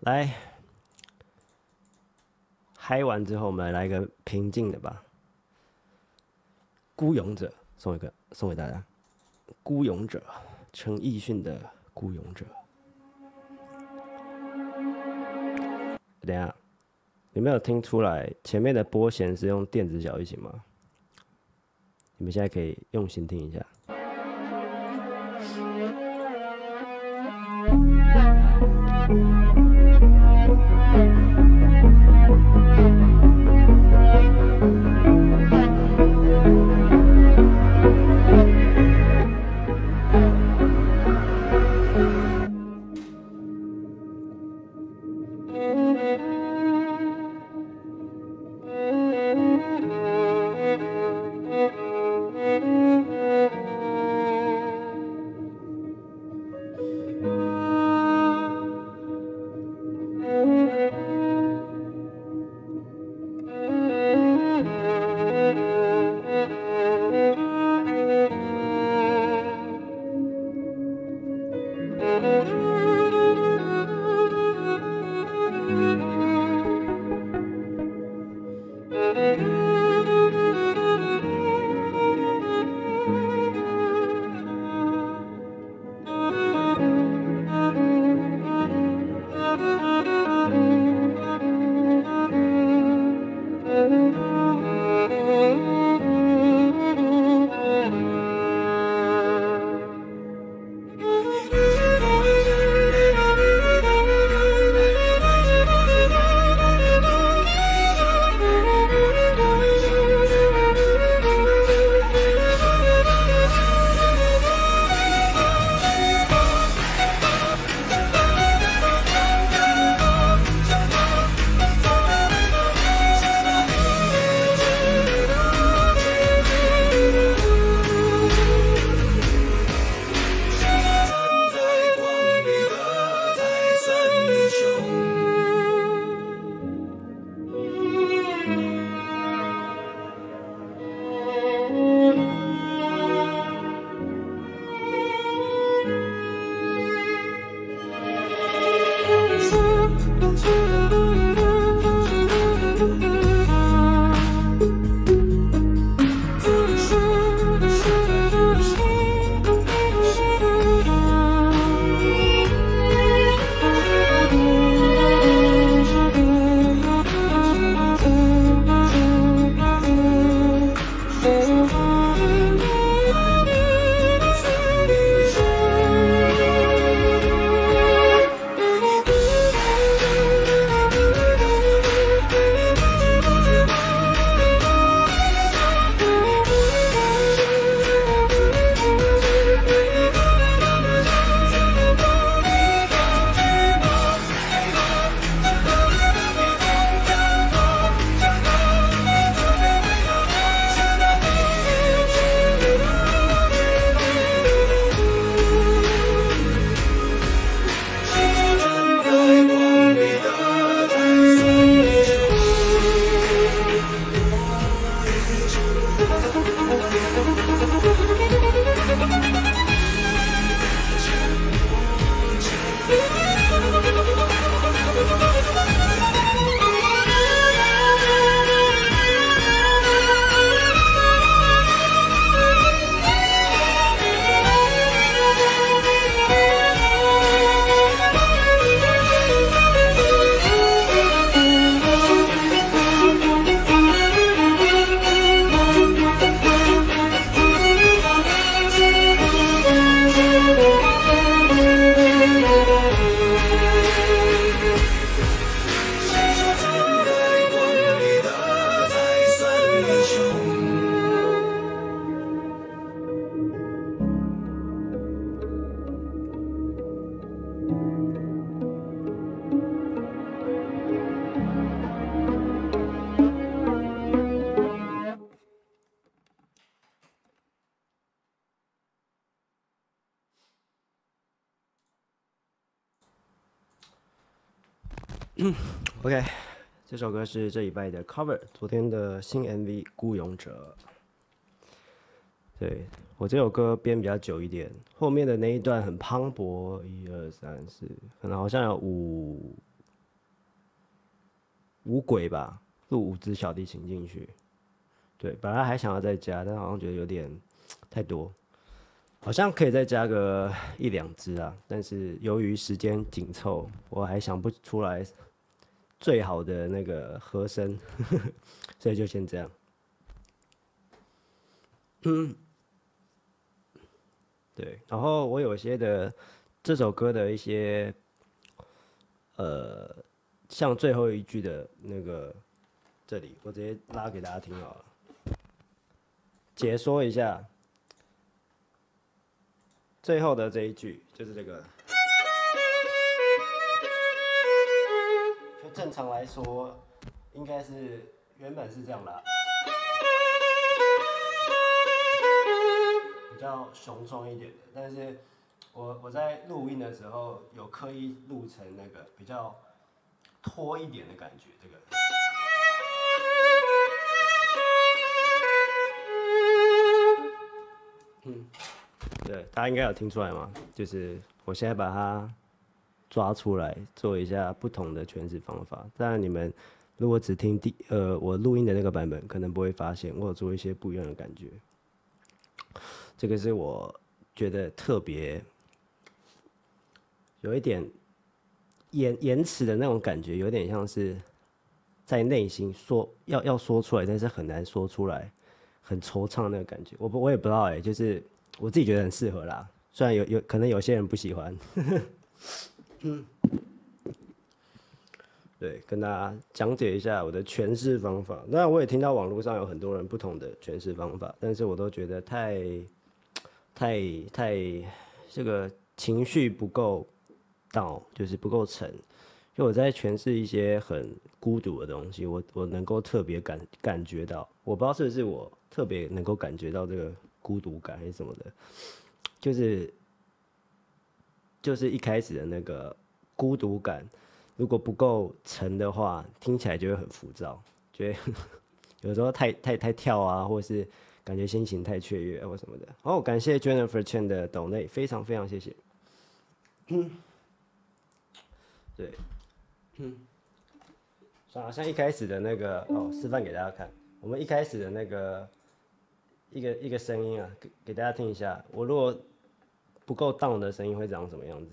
来，嗨完之后，我们来一个平静的吧。孤勇者送一个送给大家，孤勇者，陈奕迅的孤勇者。等一下，有没有听出来前面的拨弦是用电子小提琴吗？你们现在可以用心听一下。Música OK，这首歌是这礼拜的 cover，昨天的新 MV《孤勇者》。对我这首歌编比较久一点，后面的那一段很磅礴，一二三四，可能好像有五五轨吧，录五支小提琴进去。对，本来还想要再加，但好像觉得有点太多，好像可以再加个一两支啊。但是由于时间紧凑，我还想不出来最好的那个和声，所以就先这样。嗯，对，然后我有些的这首歌的一些，呃，像最后一句的那个这里，我直接拉给大家听好了。解说一下，最后的这一句就是这个。正常来说，应该是原本是这样的，比较雄壮一点的。但是我我在录音的时候有刻意录成那个比较拖一点的感觉，这个。嗯，对，大家应该有听出来吗？就是我现在把它抓出来，做一下不同的诠释方法。当然，你们如果只听第呃我录音的那个版本，可能不会发现我有做一些不一样的感觉。这个是我觉得特别有一点延延迟的那种感觉，有点像是在内心说要要说出来，但是很难说出来。很惆怅那个感觉，我不我也不知道哎，就是我自己觉得很适合啦。虽然有有可能有些人不喜欢，嗯，对，跟大家讲解一下我的诠释方法。那我也听到网络上有很多人不同的诠释方法，但是我都觉得太太太这个情绪不够到，就是不够沉。就我在诠释一些很孤独的东西，我我能够特别感感觉到，我不知道是不是我。特别能够感觉到这个孤独感还是什么的，就是就是一开始的那个孤独感，如果不够沉的话，听起来就会很浮躁，觉得 有时候太太太跳啊，或者是感觉心情太雀跃或什么的。哦，感谢 Jennifer Chen 的抖内，非常非常谢谢。嗯，对，嗯，好像一开始的那个哦，示范给大家看，我们一开始的那个。一个一个声音啊，给给大家听一下。我如果不够 down 的声音会长什么样子？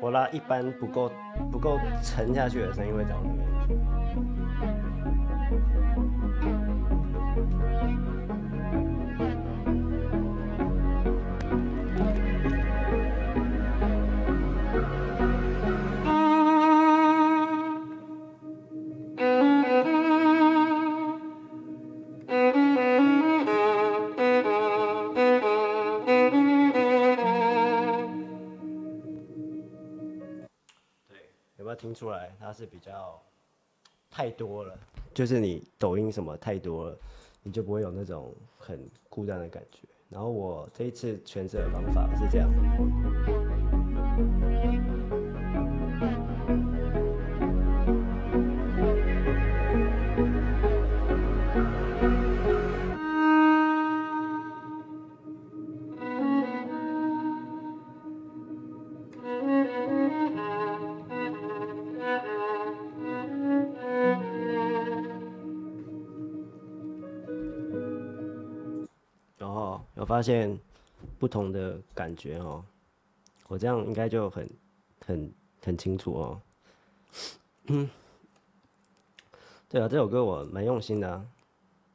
我拉一般不够不够沉下去的声音会长什么样子？听出来，它是比较太多了，就是你抖音什么太多了，你就不会有那种很孤单的感觉。然后我这一次选择的方法是这样。发现不同的感觉哦，我这样应该就很很很清楚哦。嗯，对啊，这首歌我蛮用心的，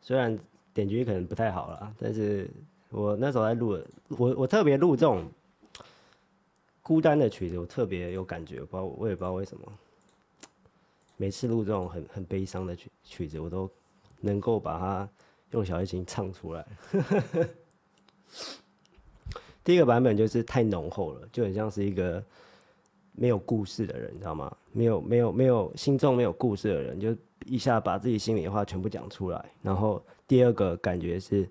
虽然点击率可能不太好了，但是我那时候在录，我我特别录这种孤单的曲子，我特别有感觉，不知道我也不知道为什么，每次录这种很很悲伤的曲曲子，我都能够把它用小提琴唱出来。第一个版本就是太浓厚了，就很像是一个没有故事的人，你知道吗？没有没有没有心中没有故事的人，就一下把自己心里的话全部讲出来。然后第二个感觉是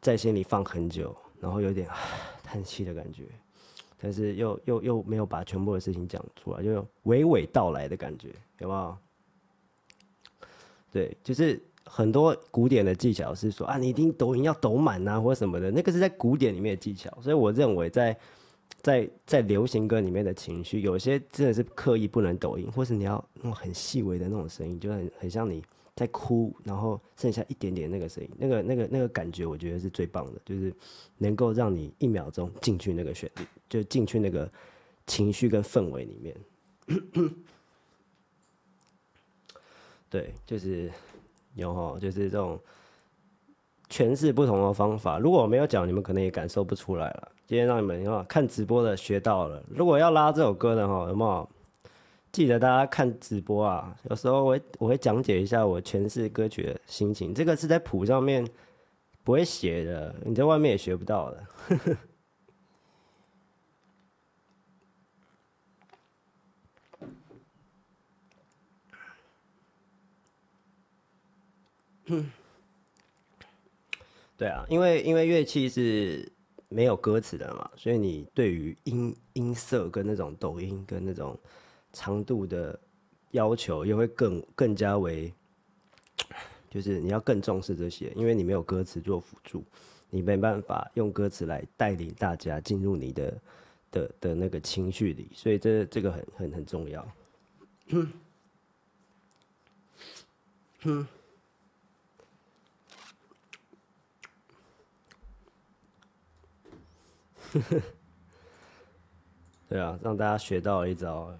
在心里放很久，然后有点 叹气的感觉，但是又又又没有把全部的事情讲出来，就娓娓道来的感觉，有没有？对，就是很多古典的技巧是说啊，你一定抖音要抖满啊，或者什么的，那个是在古典里面的技巧。所以我认为在在在流行歌里面的情绪，有些真的是刻意不能抖音，或是你要那种很细微的那种声音，就很很像你。在哭，然后剩下一点点那个声音，那个、那个、那个感觉，我觉得是最棒的，就是能够让你一秒钟进去那个旋律，就进去那个情绪跟氛围里面。对，就是有哈，就是这种诠释不同的方法。如果我没有讲，你们可能也感受不出来了。今天让你们哈看直播的学到了。如果要拉这首歌的哈，有没有？记得大家看直播啊，有时候我我会讲解一下我诠释歌曲的心情。这个是在谱上面不会写的，你在外面也学不到的。对啊，因为因为乐器是没有歌词的嘛，所以你对于音音色跟那种抖音跟那种。长度的要求又会更更加为，就是你要更重视这些，因为你没有歌词做辅助，你没办法用歌词来带领大家进入你的的的那个情绪里，所以这这个很很很重要。对啊，让大家学到了一招。